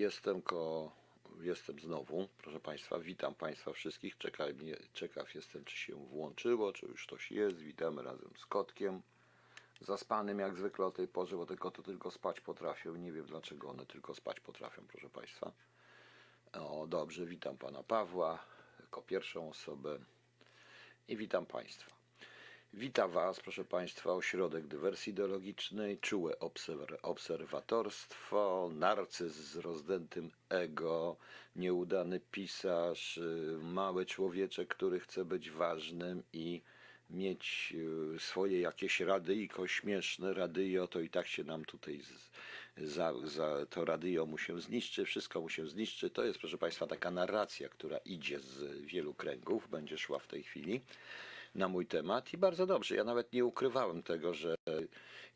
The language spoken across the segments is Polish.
Jestem ko... Jestem znowu, proszę Państwa, witam Państwa wszystkich. Czekaj, mnie, ciekaw jestem, czy się włączyło, czy już ktoś jest. Witamy razem z kotkiem. Zaspanym jak zwykle o tej porze, bo te koty tylko spać potrafią. Nie wiem dlaczego one tylko spać potrafią, proszę Państwa. O, dobrze, witam Pana Pawła jako pierwszą osobę i witam Państwa. Witam Was, proszę Państwa, Ośrodek Dywersji Ideologicznej, czułe obserw- obserwatorstwo, narcyz z rozdętym ego, nieudany pisarz, y, mały człowieczek, który chce być ważnym i mieć y, swoje jakieś radyjko śmieszne, radyjo, to i tak się nam tutaj z, za, za to radyjo mu się zniszczy, wszystko mu się zniszczy. To jest, proszę Państwa, taka narracja, która idzie z wielu kręgów, będzie szła w tej chwili na mój temat i bardzo dobrze. Ja nawet nie ukrywałem tego, że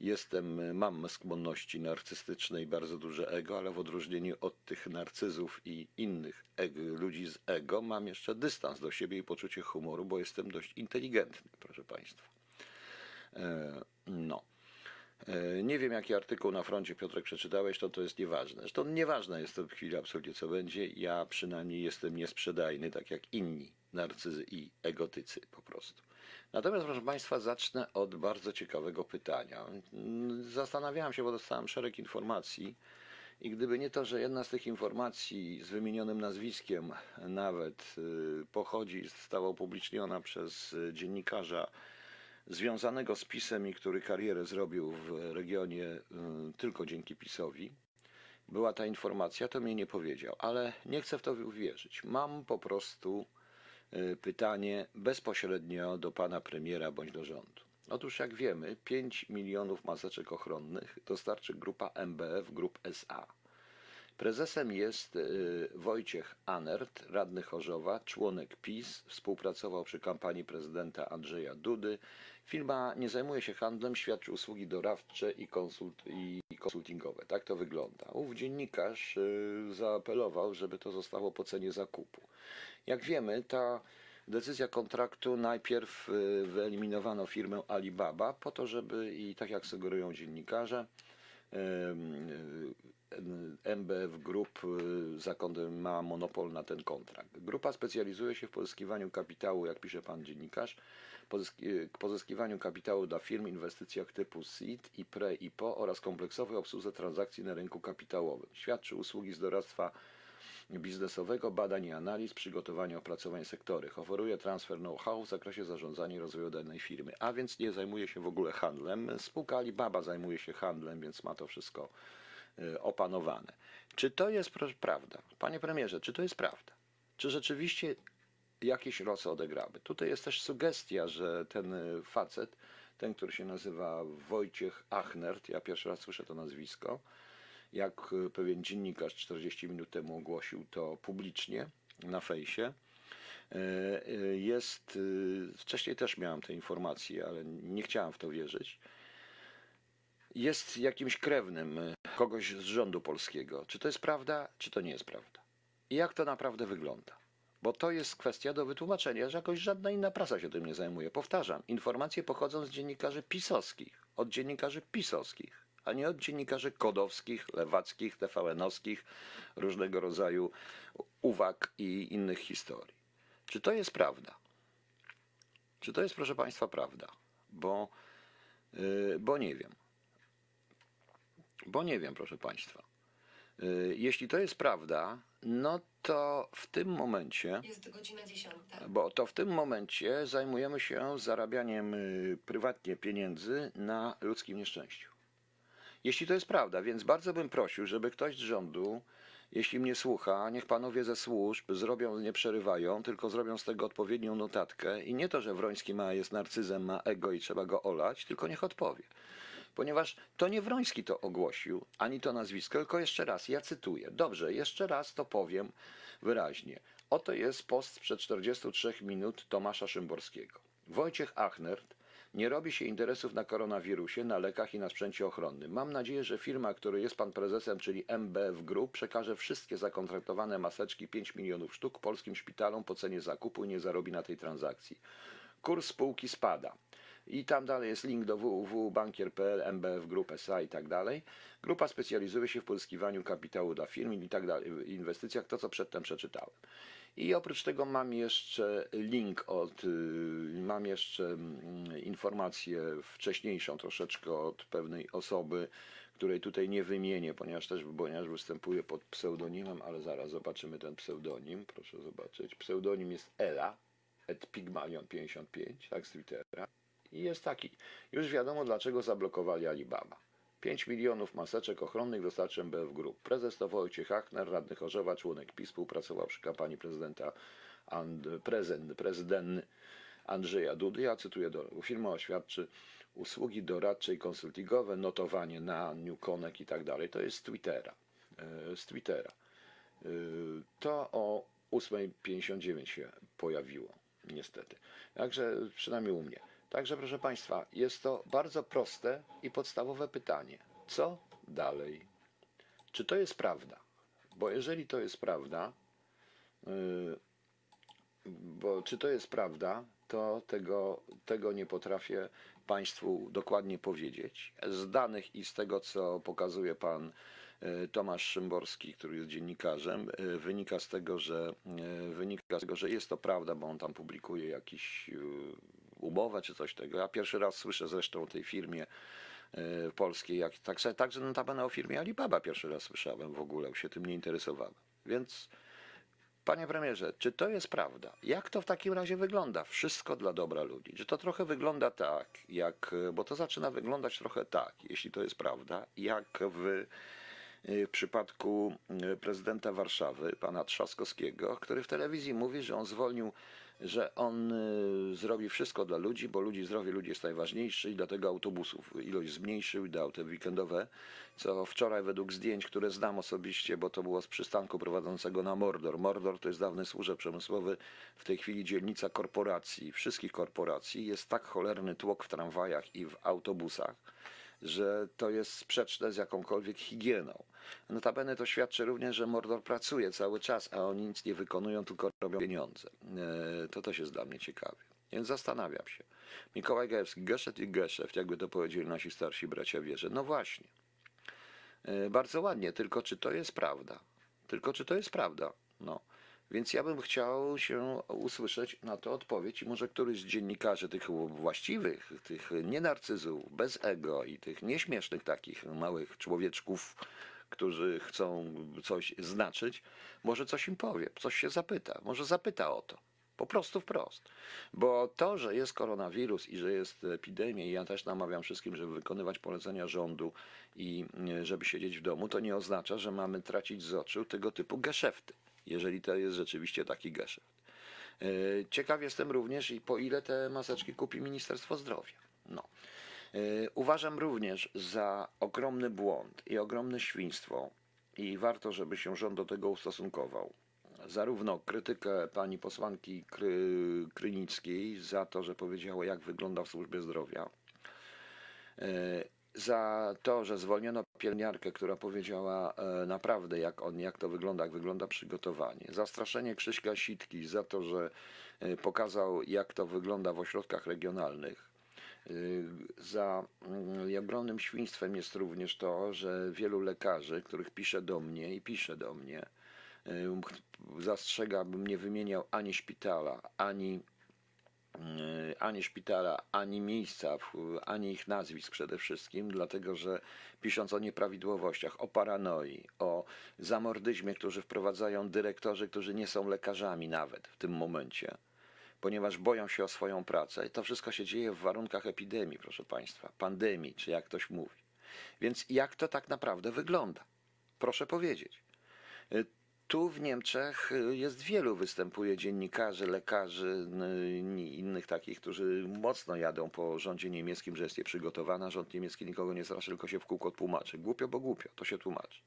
jestem, mam skłonności narcystyczne i bardzo duże ego, ale w odróżnieniu od tych narcyzów i innych ego, ludzi z ego mam jeszcze dystans do siebie i poczucie humoru, bo jestem dość inteligentny, proszę Państwa. E, No. E, Nie wiem, jaki artykuł na froncie Piotrek przeczytałeś, to to jest nieważne. Zresztą nieważne jest to w chwili absolutnie, co będzie. Ja przynajmniej jestem niesprzedajny, tak jak inni narcyzy i egotycy po prostu. Natomiast, proszę Państwa, zacznę od bardzo ciekawego pytania. Zastanawiałem się, bo dostałem szereg informacji i gdyby nie to, że jedna z tych informacji z wymienionym nazwiskiem nawet y, pochodzi, została upubliczniona przez y, dziennikarza związanego z PiSem i który karierę zrobił w regionie y, tylko dzięki PiSowi, była ta informacja, to mnie nie powiedział, ale nie chcę w to uwierzyć. Mam po prostu y, pytanie bezpośrednio do pana premiera bądź do rządu. Otóż jak wiemy, 5 milionów maseczek ochronnych dostarczy grupa MBF Group SA. Prezesem jest y, Wojciech Anert, radny Chorzowa, członek PiS, współpracował przy kampanii prezydenta Andrzeja Dudy. Firma nie zajmuje się handlem, świadczy usługi doradcze i, konsult, i konsultingowe. Tak to wygląda. Ów dziennikarz y, zaapelował, żeby to zostało po cenie zakupu. Jak wiemy, ta decyzja kontraktu najpierw y, wyeliminowano firmę Alibaba po to, żeby i tak jak sugerują dziennikarze, y, MBF Group ma monopol na ten kontrakt. Grupa specjalizuje się w pozyskiwaniu kapitału, jak pisze pan dziennikarz, y, pozyskiwaniu kapitału dla firm, inwestycjach typu SEED i PRE i PO oraz kompleksowej obsłudze transakcji na rynku kapitałowym. Świadczy usługi z doradztwa biznesowego, badań i analiz, przygotowania opracowań sektorych. Oferuje transfer know-how w zakresie zarządzania i rozwoju danej firmy, a więc nie zajmuje się w ogóle handlem. Spółka Alibaba zajmuje się handlem, więc ma to wszystko y, opanowane. Czy to jest prawda? Panie premierze, czy to jest prawda? Czy rzeczywiście jakieś losy odegrały? Tutaj jest też sugestia, że ten y, facet, ten, który się nazywa Wojciech Achnert, ja pierwszy raz słyszę to nazwisko, jak y, pewien dziennikarz 40 minut temu ogłosił to publicznie na fejsie. y, Jest, wcześniej też miałem te informacje, ale nie chciałem w to wierzyć. Jest jakimś krewnym kogoś z rządu polskiego. Czy to jest prawda, czy to nie jest prawda? I jak to naprawdę wygląda? Bo to jest kwestia do wytłumaczenia, że jakoś żadna inna prasa się tym nie zajmuje. Powtarzam, informacje pochodzą z dziennikarzy pisowskich, od dziennikarzy pisowskich, a nie od dziennikarzy kodowskich, lewackich, TVN-owskich, różnego rodzaju uwag i innych historii. Czy to jest prawda? Czy to jest, proszę Państwa, prawda? Bo, yy, bo nie wiem. Bo nie wiem, proszę Państwa. Yy, Jeśli to jest prawda, no to w tym momencie Jest godzina dziesiąta. bo to w tym momencie zajmujemy się zarabianiem y, prywatnie pieniędzy na ludzkim nieszczęściu. Jeśli to jest prawda, więc bardzo bym prosił, żeby ktoś z rządu, jeśli mnie słucha, niech panowie ze służb zrobią, nie przerywają, tylko zrobią z tego odpowiednią notatkę i nie to, że Wroński ma, jest narcyzem, ma ego i trzeba go olać, tylko niech odpowie. Ponieważ to nie Wroński to ogłosił, ani to nazwisko, tylko jeszcze raz, ja cytuję. Dobrze, jeszcze raz to powiem wyraźnie. Oto jest post sprzed 43 minut Tomasza Szymborskiego. Wojciech Achnert nie robi się interesów na koronawirusie, na lekach i na sprzęcie ochronnym. Mam nadzieję, że firma, której jest pan prezesem, czyli MBF Group, przekaże wszystkie zakontraktowane maseczki 5 milionów sztuk polskim szpitalom po cenie zakupu i nie zarobi na tej transakcji. Kurs spółki spada. I tam dalej jest link do www.bankier.pl, MBF Group SA i tak dalej. Grupa specjalizuje się w pozyskiwaniu kapitału dla firm i tak dalej, inwestycjach, to co przedtem przeczytałem. I oprócz tego mam jeszcze link od, y, mam jeszcze mm, informację wcześniejszą troszeczkę od pewnej osoby, której tutaj nie wymienię, ponieważ też ponieważ występuje pod pseudonimem, ale zaraz zobaczymy ten pseudonim. Proszę zobaczyć. Pseudonim jest Ela, et Pygmalion 55, tak z Twittera. I jest taki. Już wiadomo, dlaczego zablokowali Alibaba. 5 milionów maseczek ochronnych dostarczy MBF Group. Prezes to Wojciech Hachner, radny Chorzowa, członek PiS, współpracował przy kampanii prezydenta and, prezydent, prezydent Andrzeja Dudy. Ja cytuję do firma oświadczy usługi doradcze i konsultingowe, notowanie na New Connect i tak dalej. To jest z Twittera. e, Z Twittera. E, To o 8.59 się pojawiło, niestety. Także przynajmniej u mnie. Także proszę Państwa, jest to bardzo proste i podstawowe pytanie. Co dalej? Czy to jest prawda? Bo jeżeli to jest prawda, yy, bo czy to jest prawda, to tego, tego nie potrafię Państwu dokładnie powiedzieć. Z danych i z tego, co pokazuje Pan e, Tomasz Szymborski, który jest dziennikarzem, e, wynika z tego, że wynika z tego, że jest to prawda, bo on tam publikuje jakiś umowę czy coś tego. Ja pierwszy raz słyszę zresztą o tej firmie e, polskiej, jak, tak, także notabene o firmie Alibaba pierwszy raz słyszałem w ogóle, się tym nie interesowałem. Więc Panie premierze, czy to jest prawda? Jak to w takim razie wygląda? Wszystko dla dobra ludzi. Czy to trochę wygląda tak, jak, bo to zaczyna wyglądać trochę tak, jeśli to jest prawda, jak w, w przypadku prezydenta Warszawy, pana Trzaskowskiego, który w telewizji mówi, że on zwolnił, że on y, zrobi wszystko dla ludzi, bo ludzi zdrowie ludzi jest najważniejsze i dlatego autobusów ilość zmniejszył dał te weekendowe, co wczoraj według zdjęć, które znam osobiście, bo to było z przystanku prowadzącego na Mordor. Mordor to jest dawny służeb przemysłowy, w tej chwili dzielnica korporacji, wszystkich korporacji. Jest tak cholerny tłok w tramwajach i w autobusach, że to jest sprzeczne z jakąkolwiek higieną. Notabene to świadczy również, że Mordor pracuje cały czas, a oni nic nie wykonują, tylko robią pieniądze. E, To też jest dla mnie ciekawe. Więc zastanawiam się. Mikołaj Gajewski, Geszet i Geszeft, jakby to powiedzieli nasi starsi bracia wieże. No właśnie. E, Bardzo ładnie, tylko czy to jest prawda? Tylko czy to jest prawda? No. Więc ja bym chciał się usłyszeć na to odpowiedź i może któryś z dziennikarzy tych właściwych, tych nie narcyzów, bez ego i tych nieśmiesznych takich małych człowieczków, którzy chcą coś znaczyć, może coś im powie, coś się zapyta, może zapyta o to. Po prostu wprost. Bo to, że jest koronawirus i że jest epidemia, i ja też namawiam wszystkim, żeby wykonywać polecenia rządu i żeby siedzieć w domu, to nie oznacza, że mamy tracić z oczu tego typu geszefty, jeżeli to jest rzeczywiście taki geszeft. E, Ciekaw jestem również i po ile te maseczki kupi Ministerstwo Zdrowia. No. E, Uważam również za ogromny błąd i ogromne świństwo i warto, żeby się rząd do tego ustosunkował. Zarówno krytykę pani posłanki Kry, Krynickiej za to, że powiedziała, jak wygląda w służbie zdrowia, e, za to, że zwolniono pielęgniarkę, która powiedziała e, naprawdę, jak, on, jak to wygląda, jak wygląda przygotowanie. Zastraszenie Krzyśka Sitki za to, że e, pokazał, jak to wygląda w ośrodkach regionalnych. Y, Za mm, ogromnym świństwem jest również to, że wielu lekarzy, których pisze do mnie i pisze do mnie, zastrzega, abym nie wymieniał ani szpitala, ani, ani szpitala, ani miejsca, ani ich nazwisk przede wszystkim, dlatego że pisząc o nieprawidłowościach, o paranoi, o zamordyzmie, którzy wprowadzają dyrektorzy, którzy nie są lekarzami nawet w tym momencie, ponieważ boją się o swoją pracę. I to wszystko się dzieje w warunkach epidemii, proszę Państwa, pandemii, czy jak ktoś mówi. Więc jak to tak naprawdę wygląda? Proszę powiedzieć. Tu w Niemczech y, jest wielu, występuje dziennikarzy, lekarzy innych takich, którzy mocno jadą po rządzie niemieckim, że jest nieprzygotowana. Rząd niemiecki nikogo nie straszy, tylko się w kółko tłumaczy. Głupio, bo głupio, to się tłumaczy.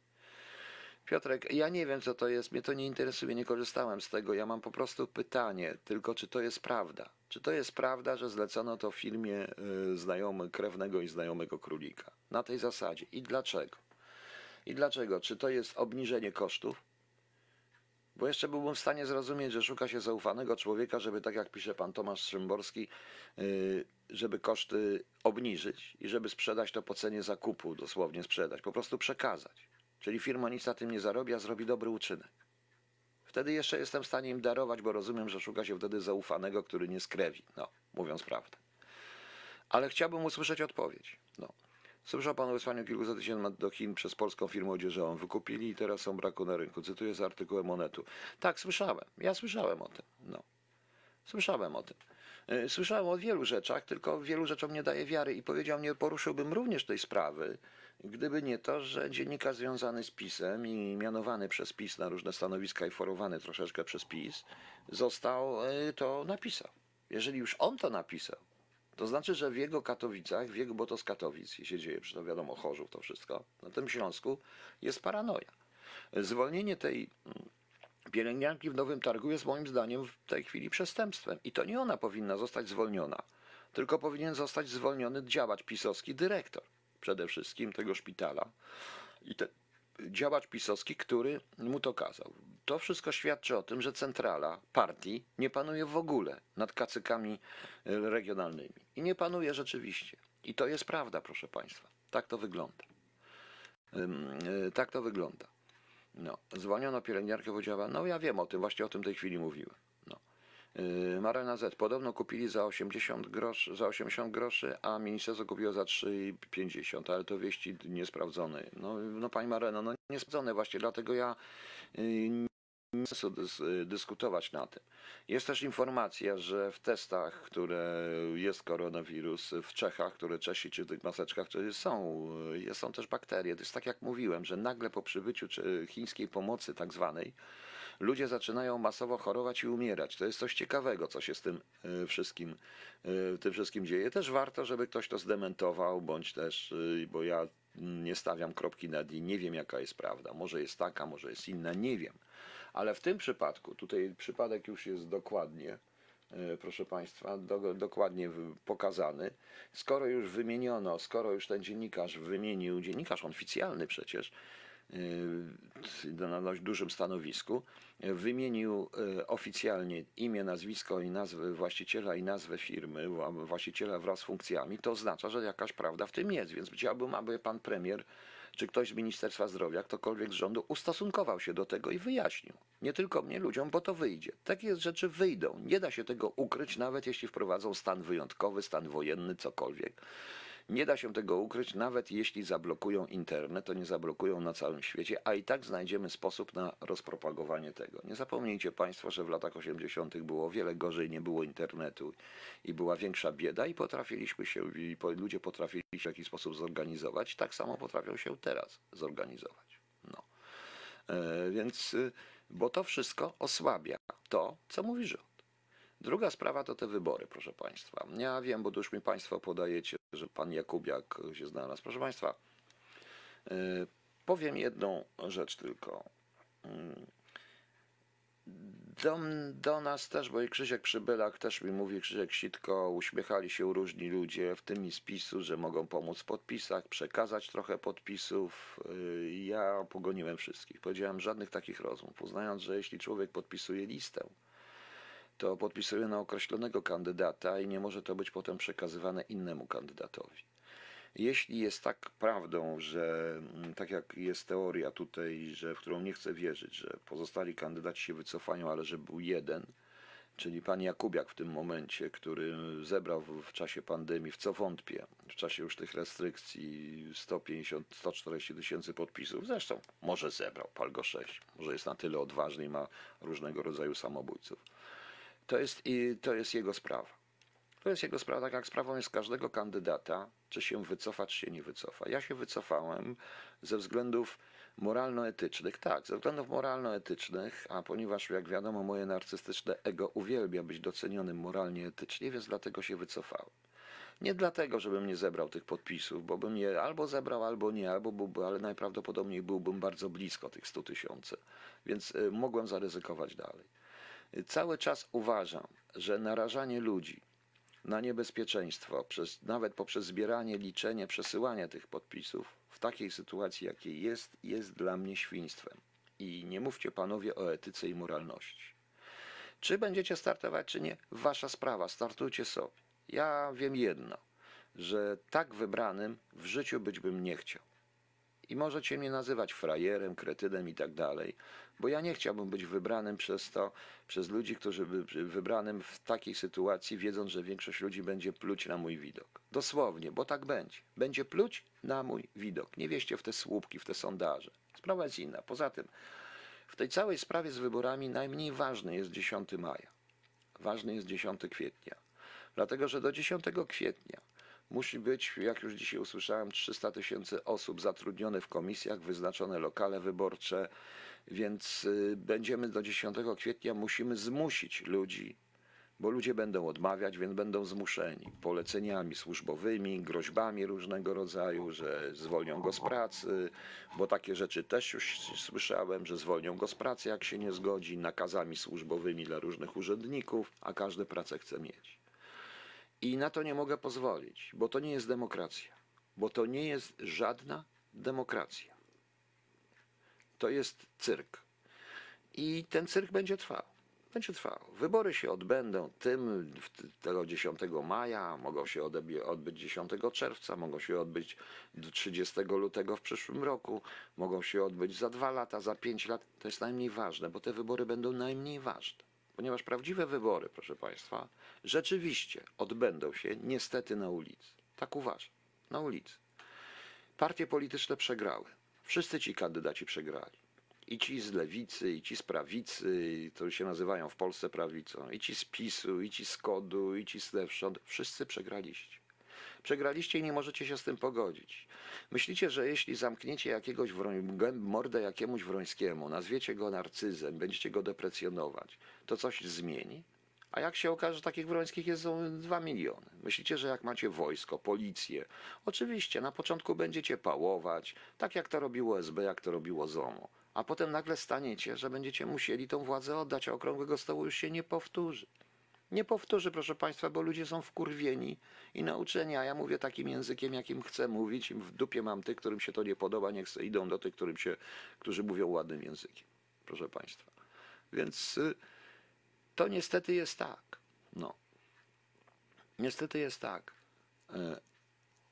Piotrek, ja nie wiem, co to jest, mnie to nie interesuje, nie korzystałem z tego. Ja mam po prostu pytanie, tylko czy to jest prawda? Czy to jest prawda, że zlecono to firmie y, znajomy, krewnego i znajomego królika? Na tej zasadzie. I dlaczego? I dlaczego? Czy to jest obniżenie kosztów? Bo jeszcze byłbym w stanie zrozumieć, że szuka się zaufanego człowieka, żeby tak jak pisze pan Tomasz Szymborski, yy, żeby koszty obniżyć i żeby sprzedać to po cenie zakupu, dosłownie sprzedać, po prostu przekazać. Czyli firma nic na tym nie zarobi, a zrobi dobry uczynek. Wtedy jeszcze jestem w stanie im darować, bo rozumiem, że szuka się wtedy zaufanego, który nie skrewi, no, mówiąc prawdę. Ale chciałbym usłyszeć odpowiedź. No. Słyszał pan o wysłaniu kilkuset tysięcy do Chin przez polską firmę odzieżową. Wykupili i teraz są braku na rynku. Cytuję z artykułem Monetu. Tak, słyszałem. Ja słyszałem o tym. No. Słyszałem o tym. Yy, Słyszałem o wielu rzeczach, tylko wielu rzeczom nie daje wiary i powiedział mnie, poruszyłbym również tej sprawy, gdyby nie to, że dziennikarz związany z PiSem i mianowany przez PiS na różne stanowiska i forowany troszeczkę przez PiS, został yy, to napisał. Jeżeli już on to napisał, to znaczy, że w jego Katowicach, w jego, bo to z Katowic się dzieje, przecież to wiadomo, Chorzów to wszystko, na tym Śląsku jest paranoja. Zwolnienie tej mm, pielęgniarki w Nowym Targu jest moim zdaniem w tej chwili przestępstwem. I to nie ona powinna zostać zwolniona, tylko powinien zostać zwolniony działacz pisowski, dyrektor przede wszystkim tego szpitala. I ten działacz pisowski, który mu to kazał. To wszystko świadczy o tym, że centrala partii nie panuje w ogóle nad kacykami e, regionalnymi. I nie panuje rzeczywiście. I to jest prawda, proszę Państwa. Tak to wygląda. E, Tak to wygląda. No, pielęgniarkę, powiedziała, no ja wiem o tym, właśnie o tym tej chwili mówiłem. Yy, Marena Z. Podobno kupili za 80 groszy, za 80 groszy, a ministerstwo kupiło za 3,50, ale to wieści niesprawdzone. No, no pani Mareno, no niesprawdzone właśnie, dlatego ja yy, nie dys- dyskutować na tym. Jest też informacja, że w testach, które jest koronawirus w Czechach, które Czesi czy w tych maseczkach są, yy, są też bakterie. To jest tak jak mówiłem, że nagle po przybyciu chińskiej pomocy tak zwanej, ludzie zaczynają masowo chorować i umierać. To jest coś ciekawego, co się z tym y, wszystkim, y, tym wszystkim dzieje. Też warto, żeby ktoś to zdementował, bądź też, y, bo ja nie stawiam kropki nad i, nie wiem jaka jest prawda. Może jest taka, może jest inna, nie wiem. Ale w tym przypadku, tutaj przypadek już jest dokładnie, proszę Państwa, do, dokładnie pokazany. Skoro już wymieniono, skoro już ten dziennikarz wymienił, dziennikarz oficjalny przecież, na dość dużym stanowisku, y, wymienił y, oficjalnie imię, nazwisko i nazwę właściciela i nazwę firmy, wła- właściciela wraz z funkcjami, to oznacza, że jakaś prawda w tym jest. Więc chciałbym, aby pan premier czy ktoś z Ministerstwa Zdrowia, ktokolwiek z rządu ustosunkował się do tego i wyjaśnił. Nie tylko mnie, ludziom, bo to wyjdzie. Takie rzeczy wyjdą. Nie da się tego ukryć, nawet jeśli wprowadzą stan wyjątkowy, stan wojenny, cokolwiek. Nie da się tego ukryć, nawet jeśli zablokują internet, to nie zablokują na całym świecie, a i tak znajdziemy sposób na rozpropagowanie tego. Nie zapomnijcie Państwo, że w latach 80. było wiele gorzej, nie było internetu i była większa bieda i potrafiliśmy się, i ludzie potrafili się w jakiś sposób zorganizować. Tak samo potrafią się teraz zorganizować. No. E, więc, y, bo to wszystko osłabia to, co mówi. Druga sprawa to te wybory, proszę Państwa. Ja wiem, bo tu już mi Państwo podajecie, że Pan Jakubiak się znalazł. Proszę Państwa, y, powiem jedną rzecz tylko. Mm. Do, do nas też, bo i Krzysiek Przybylak też mi mówi, Krzysiek Sitko, uśmiechali się różni ludzie, w tym i z PiSu, że mogą pomóc w podpisach, przekazać trochę podpisów. Y, Ja pogoniłem wszystkich. Powiedziałem żadnych takich rozmów, uznając, że jeśli człowiek podpisuje listę, to podpisuje na określonego kandydata i nie może to być potem przekazywane innemu kandydatowi. Jeśli jest tak prawdą, że mm, tak jak jest teoria tutaj, że w którą nie chcę wierzyć, że pozostali kandydaci się wycofają, ale że był jeden, czyli pan Jakubiak w tym momencie, który zebrał w, czasie pandemii, w co wątpię, w czasie już tych restrykcji 150-140 tysięcy podpisów, zresztą może zebrał, pal go 6, może jest na tyle odważny i ma różnego rodzaju samobójców. To jest, to jest jego sprawa. To jest jego sprawa, tak jak sprawą jest każdego kandydata, czy się wycofa, czy się nie wycofa. Ja się wycofałem ze względów moralno-etycznych. Tak, ze względów moralno-etycznych, a ponieważ, jak wiadomo, moje narcystyczne ego uwielbia być docenionym moralnie etycznie, więc dlatego się wycofałem. Nie dlatego, żebym nie zebrał tych podpisów, bo bym je albo zebrał, albo nie, albo byłby, ale najprawdopodobniej byłbym bardzo blisko tych 100 tysięcy, więc y, mogłem zaryzykować dalej. Cały czas uważam, że narażanie ludzi na niebezpieczeństwo, przez, nawet poprzez zbieranie, liczenie, przesyłanie tych podpisów, w takiej sytuacji, jakiej jest, jest dla mnie świństwem. I nie mówcie panowie o etyce i moralności. Czy będziecie startować, czy nie, wasza sprawa, startujcie sobie. Ja wiem jedno, że tak wybranym w życiu być bym nie chciał. I możecie mnie nazywać frajerem, kretynem i tak dalej, bo ja nie chciałbym być wybranym przez to, przez ludzi, którzy by wybranym w takiej sytuacji, wiedząc, że większość ludzi będzie pluć na mój widok. Dosłownie, bo tak będzie. Będzie pluć na mój widok. Nie wieście w te słupki, w te sondaże. Sprawa jest inna. Poza tym, w tej całej sprawie z wyborami najmniej ważny jest 10 maja. Ważny jest 10 kwietnia. Dlatego, że do 10 kwietnia musi być, jak już dzisiaj usłyszałem, 300 tysięcy osób zatrudnione w komisjach, wyznaczone lokale wyborcze, więc y, będziemy do 10 kwietnia, musimy zmusić ludzi, bo ludzie będą odmawiać, więc będą zmuszeni poleceniami służbowymi, groźbami różnego rodzaju, że zwolnią go z pracy, bo takie rzeczy też już słyszałem, że zwolnią go z pracy, jak się nie zgodzi, nakazami służbowymi dla różnych urzędników, a każdy pracę chce mieć. I na to nie mogę pozwolić, bo to nie jest demokracja. Bo to nie jest żadna demokracja. To jest cyrk. I ten cyrk będzie trwał. Będzie trwał. Wybory się odbędą tym tego 10 maja, mogą się odbyć 10 czerwca, mogą się odbyć do 30 lutego w przyszłym roku, mogą się odbyć za dwa lata, za pięć lat. To jest najmniej ważne, bo te wybory będą najmniej ważne. Ponieważ prawdziwe wybory, proszę Państwa, rzeczywiście odbędą się niestety na ulicy. Tak uważam, na ulicy. Partie polityczne przegrały. Wszyscy ci kandydaci przegrali. I ci z lewicy, i ci z prawicy, to się nazywają w Polsce prawicą, i ci z PiSu, i ci z Kodu, i ci z Lewszcząt. Wszyscy przegraliście. Przegraliście i nie możecie się z tym pogodzić. Myślicie, że jeśli zamkniecie jakiegoś wroń, mordę jakiemuś Wrońskiemu, nazwiecie go narcyzem, będziecie go deprecjonować, to coś zmieni? A jak się okaże, że takich Wrońskich jest są dwa miliony. Myślicie, że jak macie wojsko, policję, oczywiście na początku będziecie pałować, tak jak to robiło SB, jak to robiło ZOMO. A potem nagle staniecie, że będziecie musieli tą władzę oddać, a okrągłego stołu już się nie powtórzy. Nie powtórzy, proszę Państwa, bo ludzie są wkurwieni i nauczeni, a ja mówię takim językiem, jakim chcę mówić. W dupie mam tych, którym się to nie podoba, niech idą do tych, którym się, którzy mówią ładnym językiem, proszę Państwa. Więc y, to niestety jest tak. No. Niestety jest tak. E,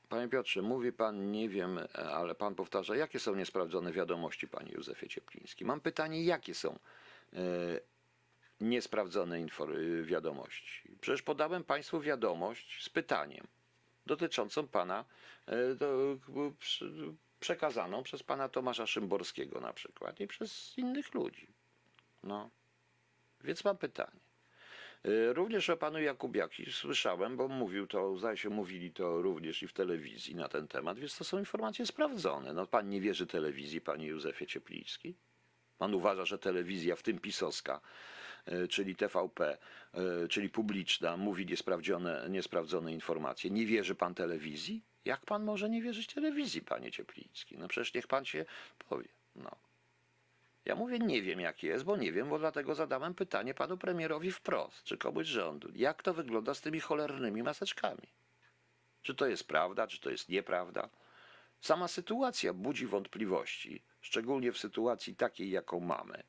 Panie Piotrze, mówi Pan, nie wiem, ale Pan powtarza, jakie są niesprawdzone wiadomości, Panie Józefie Ciepliński. Mam pytanie, jakie są e, niesprawdzone infor- wiadomości? Przecież podałem Państwu wiadomość z pytaniem dotyczącą Pana, e, do, przy- przekazaną przez Pana Tomasza Szymborskiego na przykład i przez innych ludzi. No. Więc mam pytanie. Y, Również o panu Jakubiaki słyszałem, bo mówił to, zdaje się, mówili to również i w telewizji na ten temat, więc to są informacje sprawdzone. No, pan nie wierzy telewizji, panie Józefie Ciepliński? Pan uważa, że telewizja, w tym pisowska, y, czyli TVP, y, czyli publiczna, mówi niesprawdzone, niesprawdzone informacje. Nie wierzy pan telewizji? Jak pan może nie wierzyć telewizji, panie Ciepliński? No przecież niech pan się powie. No. Ja mówię, nie wiem jak jest, bo nie wiem, bo dlatego zadałem pytanie panu premierowi wprost, czy komuś z rządu. Jak to wygląda z tymi cholernymi maseczkami? Czy to jest prawda, czy to jest nieprawda? Sama sytuacja budzi wątpliwości, szczególnie w sytuacji takiej, jaką mamy.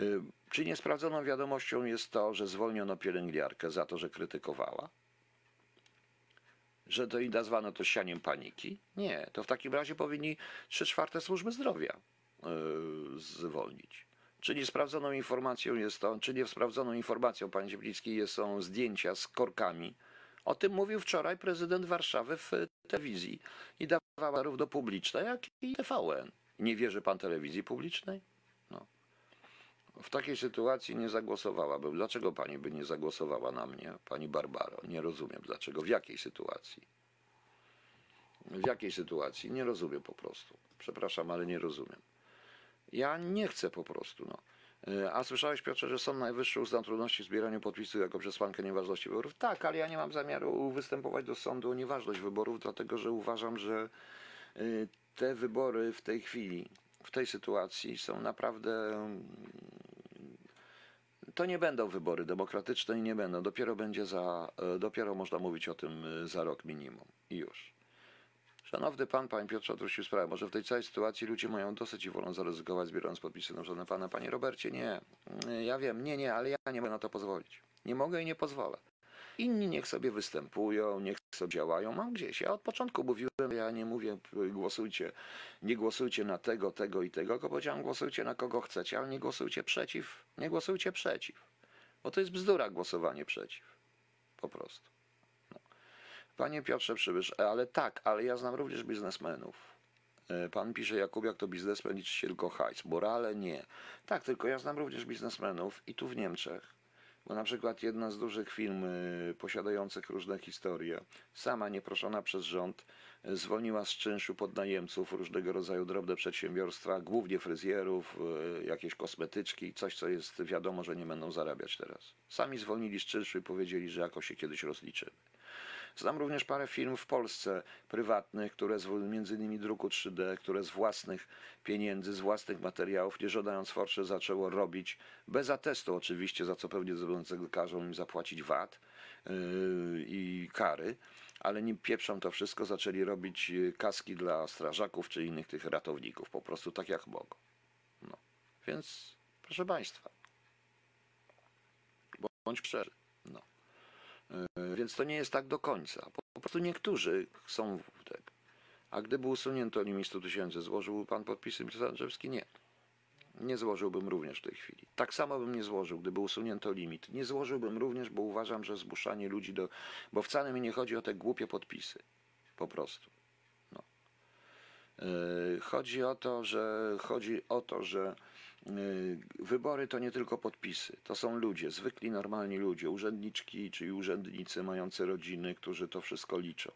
Y, Czy niesprawdzoną wiadomością jest to, że zwolniono pielęgniarkę za to, że krytykowała? Że to i nazwano to sianiem paniki? Nie, to w takim razie powinni trzy czwarte służby zdrowia y, zwolnić. Czy niesprawdzoną informacją jest to, czy niesprawdzoną informacją, panie Ciepliński, są zdjęcia z korkami? O tym mówił wczoraj prezydent Warszawy w telewizji i dawała zarówno publiczne, jak i TVN. Nie wierzy pan telewizji publicznej? W takiej sytuacji nie zagłosowałabym. Dlaczego pani by nie zagłosowała na mnie, pani Barbaro? Nie rozumiem dlaczego. W jakiej sytuacji? W jakiej sytuacji? Nie rozumiem po prostu. Przepraszam, ale nie rozumiem. Ja nie chcę po prostu. No. E, A słyszałeś, Piotrze, że Sąd Najwyższy uznał trudności w zbieraniu podpisów jako przesłankę nieważności wyborów? Tak, ale ja nie mam zamiaru występować do sądu o nieważność wyborów, dlatego że uważam, że y, te wybory w tej chwili, w tej sytuacji są naprawdę. mm, To nie będą wybory demokratyczne i nie będą. Dopiero będzie za. e, Dopiero można mówić o tym y, za rok minimum. I już. Szanowny pan, panie Piotrze, odwrócił sprawę. Może w tej całej sytuacji ludzie mają dosyć i wolą zaryzykować, zbierając podpisy na żadne pana. Panie Robercie, nie. Ja wiem, nie, nie, ale ja nie mogę na to pozwolić. Nie mogę i nie pozwolę. Inni niech sobie występują, niech sobie działają. Mam gdzieś. Ja od początku mówiłem, ja nie mówię głosujcie, nie głosujcie na tego, tego i tego, tylko powiedziałem głosujcie na kogo chcecie, ale nie głosujcie przeciw, nie głosujcie przeciw. Bo to jest bzdura głosowanie przeciw. Po prostu. No. Panie Piotrze Przybysz, ale tak, ale ja znam również biznesmenów. E, Pan pisze, Jakubiak to biznesmen, liczy się tylko hajs. Morale nie. Tak, tylko ja znam również biznesmenów i tu w Niemczech. Bo na przykład jedna z dużych firm y, posiadających różne historie, sama nieproszona przez rząd, y, zwolniła z czynszu podnajemców różnego rodzaju drobne przedsiębiorstwa, głównie fryzjerów, y, jakieś kosmetyczki, coś co jest wiadomo, że nie będą zarabiać teraz. Sami zwolnili z czynszu i powiedzieli, że jakoś się kiedyś rozliczymy. Znam również parę firm w Polsce prywatnych, które z między innymi druku 3D, które z własnych pieniędzy, z własnych materiałów, nie żądając forszy, zaczęło robić bez atestu oczywiście, za co pewnie każą im zapłacić VAT yy, i kary, ale nim pieprzą to wszystko, zaczęli robić yy, kaski dla strażaków czy innych tych ratowników, po prostu tak jak mogą. No. Więc proszę Państwa, bądź szczery. No. E, więc to nie jest tak do końca. Po prostu niektórzy chcą tak. A gdyby usunięto limit 100 tysięcy, złożyłby pan podpisy Andrzejewski? Nie. Nie złożyłbym również w tej chwili. Tak samo bym nie złożył, gdyby usunięto limit. Nie złożyłbym również, bo uważam, że zmuszanie ludzi do. Bo wcale mi nie chodzi o te głupie podpisy. Po prostu. No. Yy, chodzi o to, że chodzi o to, że wybory to nie tylko podpisy, to są ludzie, zwykli, normalni ludzie, urzędniczki czy urzędnicy mający rodziny, którzy to wszystko liczą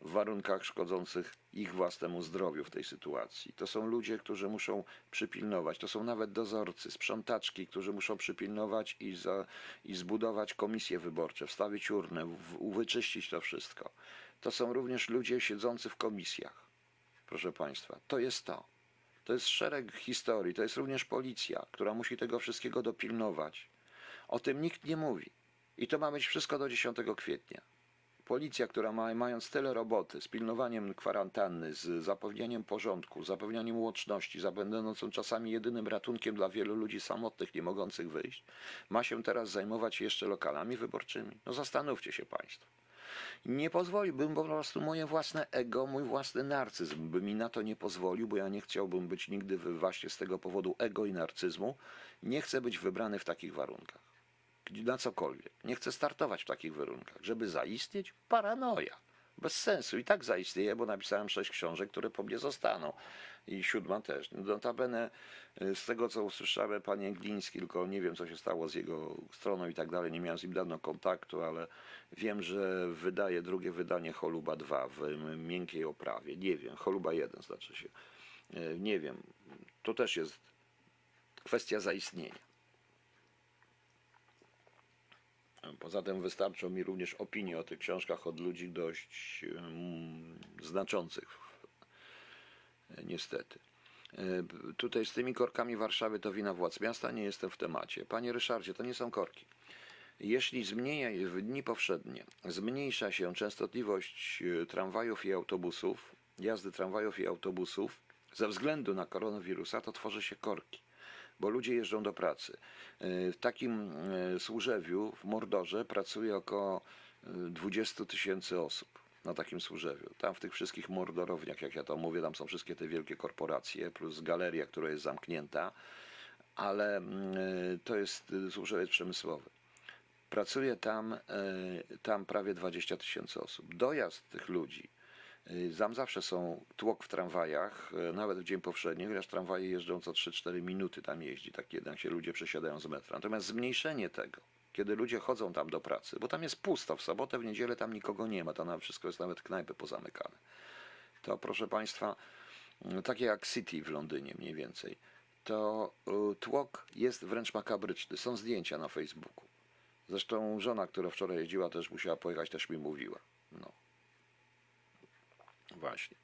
w warunkach szkodzących ich własnemu zdrowiu w tej sytuacji. To są ludzie, którzy muszą przypilnować, to są nawet dozorcy, sprzątaczki, którzy muszą przypilnować i, za, i zbudować komisje wyborcze, wstawić urnę, w, wyczyścić to wszystko. To są również ludzie siedzący w komisjach. Proszę Państwa, to jest to. To jest szereg historii, to jest również policja, która musi tego wszystkiego dopilnować. O tym nikt nie mówi. I to ma być wszystko do 10 kwietnia. Policja, która ma, mając tyle roboty z pilnowaniem kwarantanny, z zapewnianiem porządku, zapewnianiem łączności, będącą czasami jedynym ratunkiem dla wielu ludzi samotnych, nie mogących wyjść, ma się teraz zajmować jeszcze lokalami wyborczymi. No zastanówcie się Państwo. Nie pozwoliłbym, po prostu moje własne ego, mój własny narcyzm by mi na to nie pozwolił, bo ja nie chciałbym być nigdy właśnie z tego powodu ego i narcyzmu. Nie chcę być wybrany w takich warunkach. Na cokolwiek. Nie chcę startować w takich warunkach. Żeby zaistnieć? Paranoja. Bez sensu. I tak zaistnieje, bo napisałem sześć książek, które po mnie zostaną i siódma też. Notabene y, z tego, co usłyszałem, panie Gliński, tylko nie wiem, co się stało z jego stroną i tak dalej, nie miałem z nim dawno kontaktu, ale wiem, że wydaje drugie wydanie Choluba 2 w miękkiej oprawie. Nie wiem, Choluba 1 znaczy się. Y, nie wiem, to też jest kwestia zaistnienia. Poza tym wystarczą mi również opinie o tych książkach od ludzi dość znaczących niestety. E, tutaj z tymi korkami Warszawy to wina władz miasta, nie jestem w temacie. Panie Ryszardzie, to nie są korki. Jeśli zmniejsza w dni powszednie zmniejsza się częstotliwość e, tramwajów i autobusów, jazdy tramwajów i autobusów ze względu na koronawirusa, to tworzy się korki, bo ludzie jeżdżą do pracy. E, w takim służewiu w Mordorze pracuje około 20 tysięcy osób na takim służewiu. Tam w tych wszystkich mordorowniach, jak ja to mówię, tam są wszystkie te wielkie korporacje, plus galeria, która jest zamknięta, ale mm, to jest służewiec przemysłowy. Pracuje tam, e, tam prawie 20 tysięcy osób. Dojazd tych ludzi, e, tam zawsze są tłok w tramwajach, e, nawet w dzień powszedni, chociaż tramwaje jeżdżą co 3-4 minuty tam jeździ, tak jednak się ludzie przesiadają z metra. Natomiast zmniejszenie tego, kiedy ludzie chodzą tam do pracy, bo tam jest pusto w sobotę, w niedzielę tam nikogo nie ma, tam wszystko jest nawet knajpy pozamykane. To proszę Państwa, mm, takie jak City w Londynie mniej więcej, to y, tłok jest wręcz makabryczny. Są zdjęcia na Facebooku. Zresztą żona, która wczoraj jeździła, też musiała pojechać, też mi mówiła. No. Właśnie.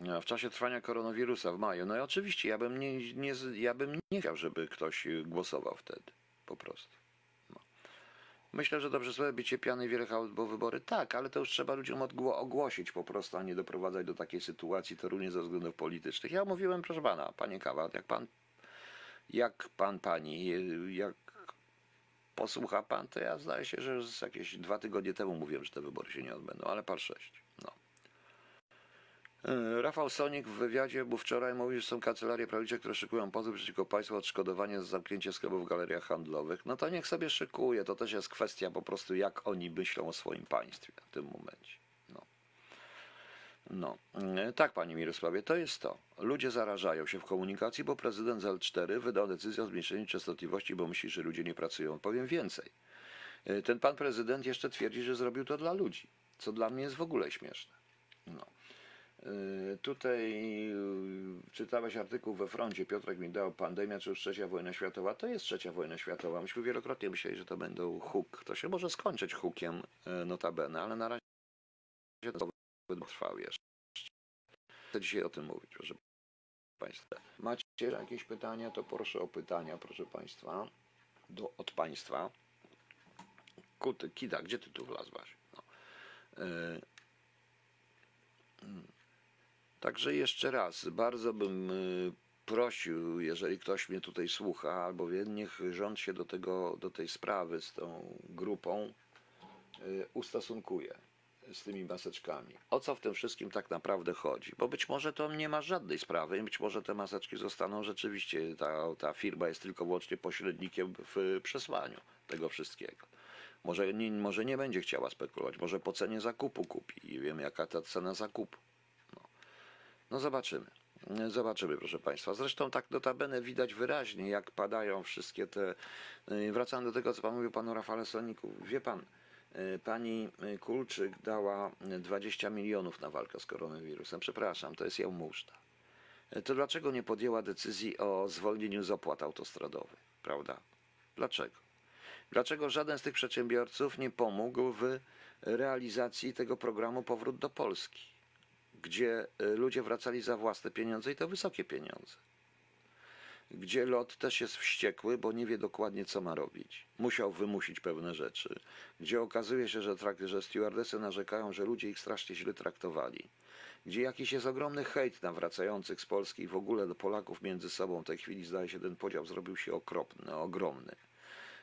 W czasie trwania koronawirusa w maju. No i oczywiście, ja bym nie, nie, ja bym nie chciał, żeby ktoś głosował wtedy po prostu. No. Myślę, że dobrze sobie bycie piany wiele bo wybory tak, ale to już trzeba ludziom ogłosić po prostu, a nie doprowadzać do takiej sytuacji, to również ze względów politycznych. Ja mówiłem, proszę pana, panie Kawa, jak pan, jak pan, pani, jak posłucha pan, to ja zdaje się, że jakieś dwa tygodnie temu mówiłem, że te wybory się nie odbędą, ale par 6. E, Rafał Sonik w wywiadzie, bo wczoraj mówił, że są kancelarie prawnicze, które szykują pozów przeciwko państwu odszkodowanie za zamknięcie sklepów w galeriach handlowych. No to niech sobie szykuje. To też jest kwestia po prostu, jak oni myślą o swoim państwie w tym momencie. No. No, E, tak, panie Mirosławie, to jest to. Ludzie zarażają się w komunikacji, bo prezydent z L4 wydał decyzję o zmniejszeniu częstotliwości, bo myśli, że ludzie nie pracują. Powiem więcej. E, Ten pan prezydent jeszcze twierdzi, że zrobił to dla ludzi, co dla mnie jest w ogóle śmieszne. No. Y, Tutaj y, czytałeś artykuł we froncie, Piotrek mi dał, pandemia czy już trzecia wojna światowa. To jest trzecia wojna światowa. Myśmy wielokrotnie myśleli, że to będą huk. To się może skończyć hukiem y, notabene, ale na razie to trwał jeszcze. Chcę dzisiaj o tym mówić, proszę Państwa. Macie jakieś pytania, to proszę o pytania, proszę Państwa, do, od Państwa. Kuty, Kida, gdzie Ty tu wlazłaś? No. Y, Także jeszcze raz, bardzo bym y, prosił, jeżeli ktoś mnie tutaj słucha, albo niech rząd się do, tego, do tej sprawy z tą grupą y, ustosunkuje z tymi maseczkami. O co w tym wszystkim tak naprawdę chodzi? Bo być może to nie ma żadnej sprawy, być może te maseczki zostaną rzeczywiście, ta, ta firma jest tylko wyłącznie pośrednikiem w przesłaniu tego wszystkiego. Może nie, może nie będzie chciała spekulować, może po cenie zakupu kupi i wiem jaka ta cena zakupu. No zobaczymy. Zobaczymy, proszę Państwa. Zresztą tak notabene widać wyraźnie, jak padają wszystkie te... Yy, Wracam do tego, co Pan mówił Panu Rafale Soniku. Wie Pan, yy, Pani yy, Kulczyk dała yy, 20 milionów na walkę z koronawirusem. Przepraszam, to jest jałmużna. To dlaczego nie podjęła decyzji o zwolnieniu z opłat autostradowych, prawda? Dlaczego? Dlaczego żaden z tych przedsiębiorców nie pomógł w realizacji tego programu Powrót do Polski? Gdzie y, ludzie wracali za własne pieniądze i to wysokie pieniądze. Gdzie lot też jest wściekły, bo nie wie dokładnie, co ma robić. Musiał wymusić pewne rzeczy. Gdzie okazuje się, że, trak- że stewardesy narzekają, że ludzie ich strasznie źle traktowali. Gdzie jakiś jest ogromny hejt na wracających z Polski i w ogóle do Polaków między sobą. W tej chwili zdaje się, ten podział zrobił się okropny, ogromny.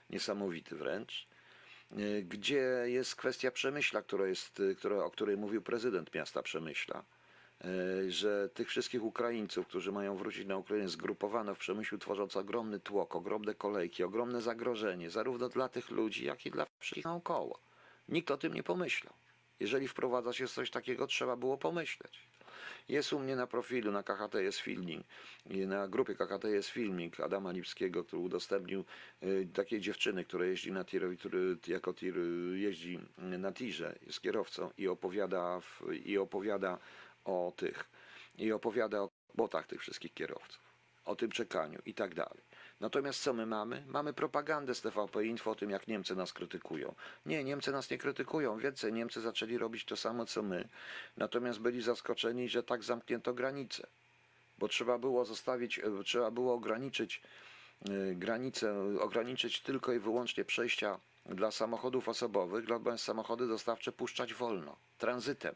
Niesamowity wręcz y, gdzie jest kwestia Przemyśla, która jest, y, która, o której mówił prezydent miasta Przemyśla, że tych wszystkich Ukraińców, którzy mają wrócić na Ukrainę, zgrupowano w Przemyślu, tworząc ogromny tłok, ogromne kolejki, ogromne zagrożenie, zarówno dla tych ludzi, jak i dla wszystkich naokoło. Nikt o tym nie pomyślał. Jeżeli wprowadza się coś takiego, trzeba było pomyśleć. Jest u mnie na profilu, na KHT jest filmik, i na grupie KHT jest filmik Adama Lipskiego, który udostępnił y, takiej dziewczyny, która jeździ na tir, który jako tir y, jeździ na tirze, jest kierowcą i opowiada, i opowiada o tych, i opowiada o botach tych wszystkich kierowców, o tym czekaniu i tak dalej. Natomiast co my mamy? Mamy propagandę z TVP Info o tym, jak Niemcy nas krytykują. Nie, Niemcy nas nie krytykują. Więcej, Niemcy zaczęli robić to samo, co my. Natomiast byli zaskoczeni, że tak zamknięto granice. Bo trzeba było zostawić, trzeba było ograniczyć e, granice, ograniczyć tylko i wyłącznie przejścia dla samochodów osobowych, natomiast samochody dostawcze puszczać wolno, tranzytem.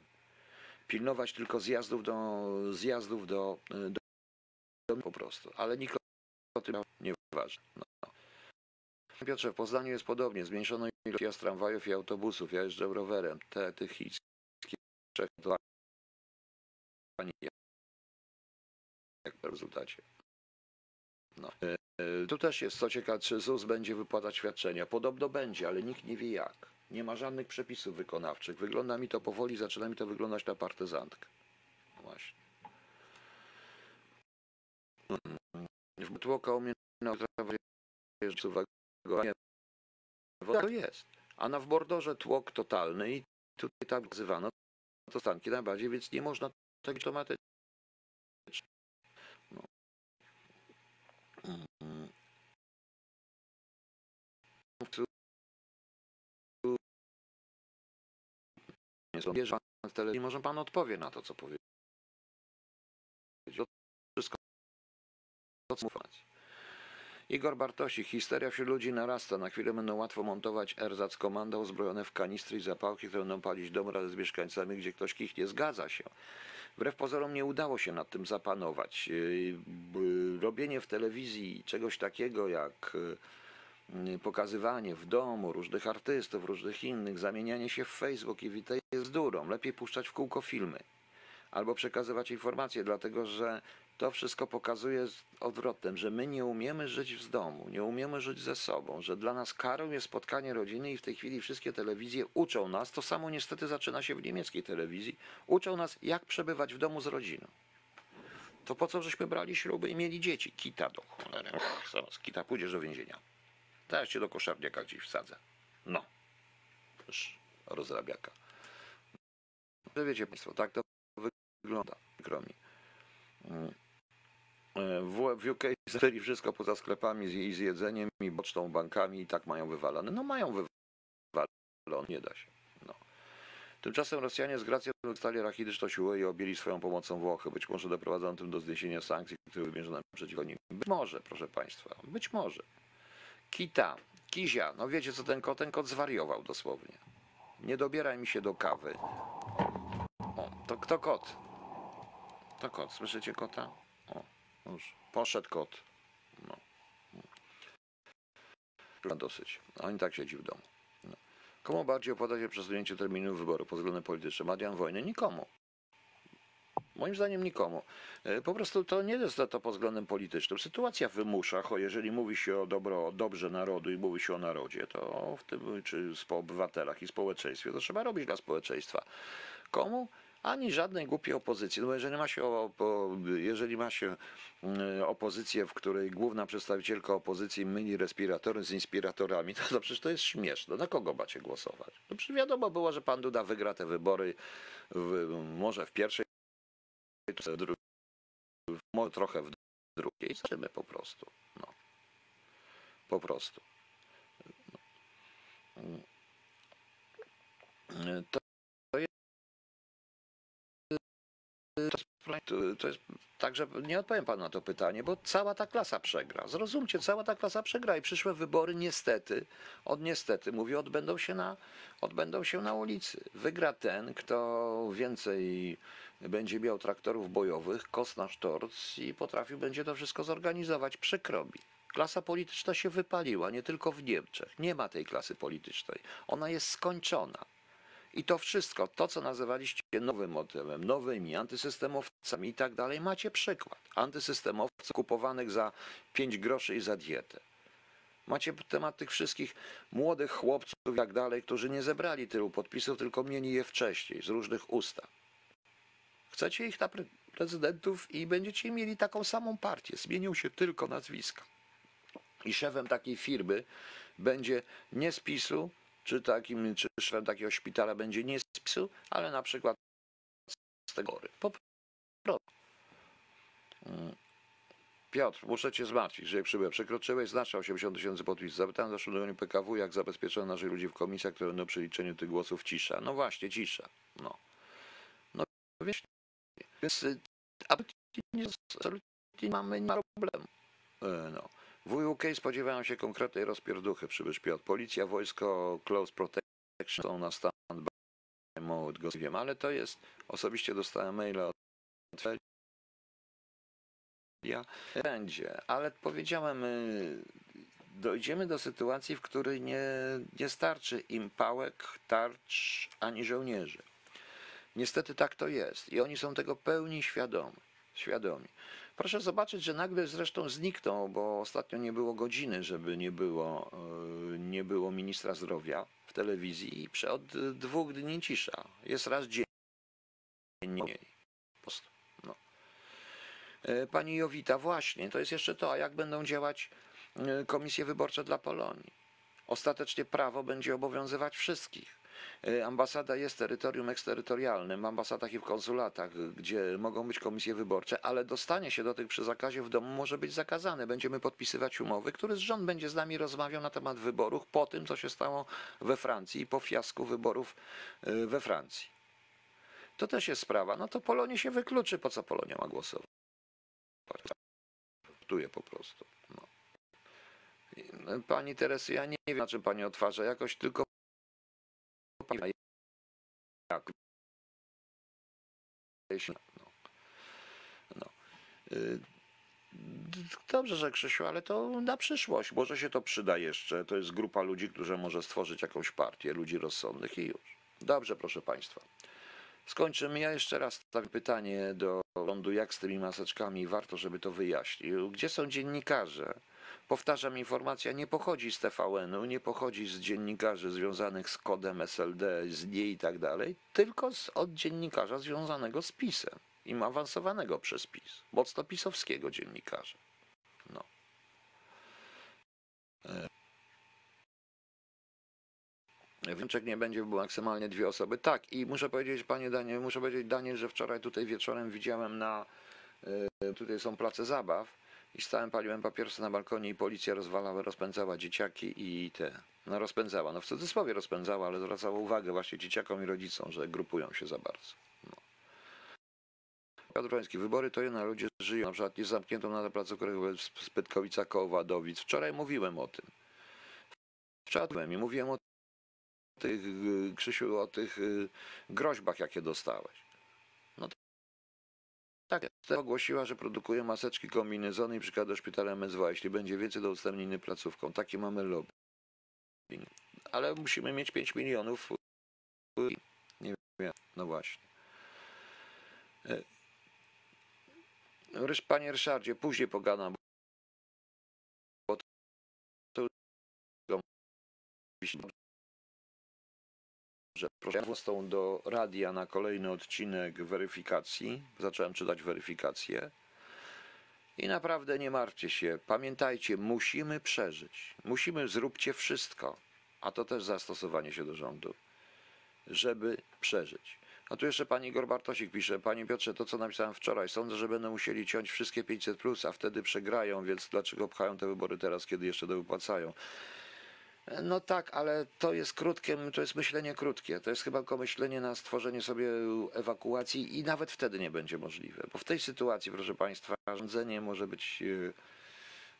Pilnować tylko zjazdów do, zjazdów do, do, do po prostu. Ale nikt o tym nie ważne. No. Piotrze, w Poznaniu jest podobnie. Zmniejszono ilość jazd tramwajów i autobusów. Ja jeżdżę rowerem. Te, tych chińskich to jak w rezultacie. No. E, e, Tu też jest co ciekawe, czy ZUS będzie wypłacać świadczenia. Podobno będzie, ale nikt nie wie jak. Nie ma żadnych przepisów wykonawczych. Wygląda mi to powoli, zaczyna mi to wyglądać na partyzantkę. Właśnie. W tłoka u mnie na to jest. A na w Bordorze tłok totalny i tutaj tak wzywano to stanki najbardziej, więc nie można tego automatycznie. No. Mm. Są w telewizji, może pan odpowie na to, co powiedział. Wszystko mówić. Igor Bartosik, histeria wśród ludzi narasta. Na chwilę będą łatwo montować erzac komanda uzbrojone w kanistry i zapałki, które będą palić dom razem z mieszkańcami, gdzie ktoś kichnie. Zgadza się. Wbrew pozorom nie udało się nad tym zapanować. Yy, Robienie w telewizji czegoś takiego jak y, pokazywanie w domu różnych artystów, różnych innych, zamienianie się w Facebook i to jest durą. Lepiej puszczać w kółko filmy albo przekazywać informacje, dlatego że to wszystko pokazuje z odwrotem, że my nie umiemy żyć w domu, nie umiemy żyć ze sobą, że dla nas karą jest spotkanie rodziny i w tej chwili wszystkie telewizje uczą nas, to samo niestety zaczyna się w niemieckiej telewizji, uczą nas jak przebywać w domu z rodziną. To po co żeśmy brali śluby i mieli dzieci? Kita do cholery. Zaraz, kita, pójdziesz do więzienia. Teraz cię do koszarniaka gdzieś wsadzę. No. Rozrabiaka. No, wiecie Państwo, tak to wygląda. Przykro mi. Mm. W, UK zaczęli wszystko poza sklepami z jej zjedzeniem i boczną bankami i tak mają wywalone. No mają wywalone, nie da się. No. Tymczasem Rosjanie z gracją stali rachityczną siłę i objęli swoją pomocą Włochy. Być może doprowadzono tym do zniesienia sankcji, które wymierzono przeciwko nim. Być może, proszę Państwa, być może. Kita, Kizia, no wiecie co ten kot? Ten kot zwariował dosłownie. Nie dobieraj mi się do kawy. O, to kto kot? To kot, słyszycie kota? O, już poszedł kot. No. Dosyć. A On i tak siedzi w domu. No. Komu bardziej opłaca się przesunięcie terminu wyboru pod względem politycznym? Adrian Wojny? Nikomu. Moim zdaniem nikomu. E, Po prostu to nie jest to pod względem politycznym. Sytuacja wymusza, jeżeli mówi się o dobro, o dobrze narodu i mówi się o narodzie, to w tym, czy o obywatelach i społeczeństwie, to trzeba robić dla społeczeństwa. Komu? Ani żadnej głupiej opozycji. No bo jeżeli ma się, o, o, jeżeli ma się mm, opozycję, w której główna przedstawicielka opozycji myli respiratory z inspiratorami, to, to przecież to jest śmieszne. Na kogo macie głosować? No przecież wiadomo było, że pan Duda wygra te wybory w, może w pierwszej, trochę w drugiej. Zobaczymy po prostu. No. Po prostu. To, to, to jest tak, że nie odpowiem panu na to pytanie, bo cała ta klasa przegra. Zrozumcie, cała ta klasa przegra i przyszłe wybory niestety, od niestety mówię, odbędą się na, odbędą się na ulicy. Wygra ten, kto więcej będzie miał traktorów bojowych, kos na sztorc i potrafił będzie to wszystko zorganizować. Przykro mi. Klasa polityczna się wypaliła, nie tylko w Niemczech. Nie ma tej klasy politycznej. Ona jest skończona. I to wszystko, to co nazywaliście nowym motywem, nowymi antysystemowcami i tak dalej, macie przykład. Antysystemowców kupowanych za 5 groszy i za dietę. Macie temat tych wszystkich młodych chłopców i tak dalej, którzy nie zebrali tylu podpisów, tylko mieli je wcześniej, z różnych ustaw. Chcecie ich na pre- prezydentów i będziecie mieli taką samą partię. Zmienią się tylko nazwiska. I szefem takiej firmy będzie nie z PiSu, czy takim, czy szefem takiego szpitala będzie nie z PiSu, ale na przykład z tego. Po prostu. Mm. Piotr, muszę cię zmartwić, że przybyłem. Przekroczyłeś znacznie 80 tysięcy podpisów. Zapytałem zeszłym tygodniu PKW, jak zabezpieczono naszych ludzi w komisjach, które będą przy liczeniu tych głosów cisza. No właśnie, cisza. No. No wiesz, więc y, absolutnie nie, absolutnie nie mamy nie ma problemu. E, No. W UK spodziewają się konkretnej rozpierduchy, przybysz Piotr. Policja, wojsko, close protection są na stand mode, go wiem, ale to jest, osobiście dostałem maila od ja będzie, ale powiedziałem, y, dojdziemy do sytuacji, w której nie, nie starczy im pałek, tarcz ani żołnierzy. Niestety tak to jest i oni są tego pełni świadomi. świadomi. Proszę zobaczyć, że nagle zresztą zniknął, bo ostatnio nie było godziny, żeby nie było, y, nie było ministra zdrowia w telewizji i od dwóch dni cisza. Jest raz dziennie. Po prostu. No. E, Pani Jowita, właśnie, to jest jeszcze to, a jak będą działać e, komisje wyborcze dla Polonii? Ostatecznie prawo będzie obowiązywać wszystkich. E, Ambasada jest terytorium eksterytorialnym, w ambasadach i w konsulatach, gdzie mogą być komisje wyborcze, ale dostanie się do tych przy zakazie w domu może być zakazane. Będziemy podpisywać umowy, który z rząd będzie z nami rozmawiał na temat wyborów po tym, co się stało we Francji i po fiasku wyborów e, we Francji. To też jest sprawa. No to Polonia się wykluczy. Po co Polonia ma głosować? Żartuję po prostu. No. No, Pani Teresy, ja nie wiem, na czym pani otwarza. Jakoś tylko jak no. no. Y, Dobrze, że Krzysiu, ale to na przyszłość. Może się to przyda jeszcze. To jest grupa ludzi, którzy może stworzyć jakąś partię, ludzi rozsądnych i już. Dobrze, proszę Państwa. Skończymy. Ja jeszcze raz stawię pytanie do rządu, jak z tymi maseczkami. Warto, żeby to wyjaśnił. Gdzie są dziennikarze? Powtarzam, informacja nie pochodzi z TVN-u, nie pochodzi z dziennikarzy związanych z kodem SLD, z niej i tak dalej, tylko z, od dziennikarza związanego z PiSem im awansowanego przez PiS, mocno pisowskiego dziennikarza. No. E, nie będzie, było maksymalnie dwie osoby. Tak, i muszę powiedzieć, panie Daniel, muszę powiedzieć, Daniel, że wczoraj tutaj wieczorem widziałem na, e, tutaj są place zabaw i stałem, paliłem papierosy na balkonie i policja rozwalała, rozpędzała dzieciaki i te, no rozpędzała, no w cudzysłowie rozpędzała, ale zwracała uwagę właśnie dzieciakom i rodzicom, że grupują się za bardzo. No. Piotr Broński, wybory to jedna, ludzie żyją, na przykład jest zamkniętą na placu kolejowym w Pytkowicach koło Wadowic. Wczoraj mówiłem o tym. Wczoraj mówiłem i mówiłem o tych, y, Krzysiu, o tych y, groźbach, jakie dostałeś. No tak, tak. ogłosiła, że produkuje maseczki, kombinezony i przykład do szpitala MSW, jeśli będzie więcej do udostępnienia placówką. Takie mamy lobby. Ale musimy mieć 5 milionów. Nie wiem, no właśnie. E, panie Ryszardzie, później pogadam, bo to proszę postą do radia na kolejny odcinek weryfikacji. Zacząłem czytać weryfikację. I naprawdę nie martwcie się. Pamiętajcie, musimy przeżyć. Musimy, zróbcie wszystko. A to też zastosowanie się do rządu, żeby przeżyć. A tu jeszcze pani Gorbartosik pisze, panie Piotrze, to co napisałem wczoraj, sądzę, że będą musieli ciąć wszystkie 500, plus, a wtedy przegrają, więc dlaczego pchają te wybory teraz, kiedy jeszcze dowypłacają? No tak, ale to jest krótkie, to jest myślenie krótkie. To jest chyba tylko myślenie na stworzenie sobie ewakuacji i nawet wtedy nie będzie możliwe. Bo w tej sytuacji, proszę Państwa, rządzenie może być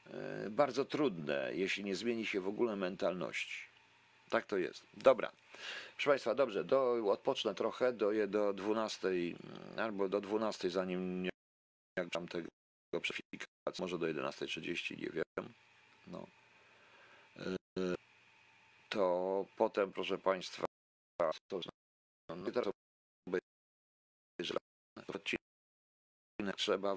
e, e, bardzo trudne, jeśli nie zmieni się w ogóle mentalności. Tak to jest. Dobra. Proszę Państwa, dobrze, do, odpocznę trochę, doję do 12 albo do 12, zanim nie mam tego przefikacji, może do 11.30, nie wiem. No. E, to potem, proszę Państwa, to, no, trzeba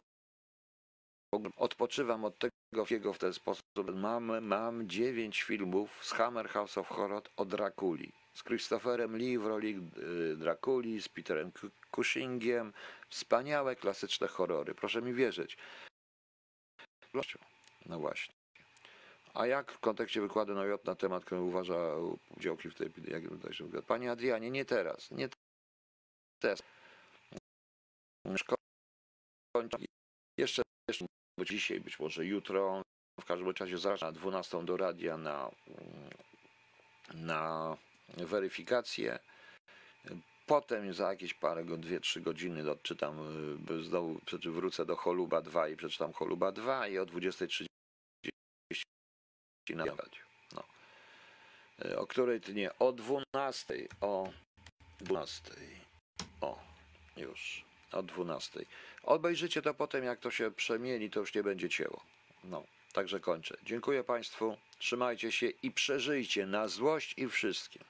odpoczywam od tego w ten sposób. Mam, mam dziewięć filmów z Hammer House of Horror o Drakuli z Christopherem Lee w roli y, Drakuli, z Peterem Cushingiem. Wspaniałe, klasyczne horrory. Proszę mi wierzyć. No właśnie. A jak w kontekście wykładu na na temat, który uważa udziałki w tej jak Panie Adrianie, nie teraz. Nie teraz. Jeszcze, jeszcze dzisiaj, być może jutro. W każdym razie zaraz na 12 do radia na, na weryfikację. Potem za jakieś parę, dwie, trzy godziny odczytam, y, znowu wrócę do Choluba 2 i przeczytam Choluba 2 i o 20.30 na no. Y, o której dnie? O 12. O 12. O, już. O 12. Obejrzycie to potem, jak to się przemieni, to już nie będzie cięło. No, także kończę. Dziękuję Państwu. Trzymajcie się i przeżyjcie na złość i wszystkim.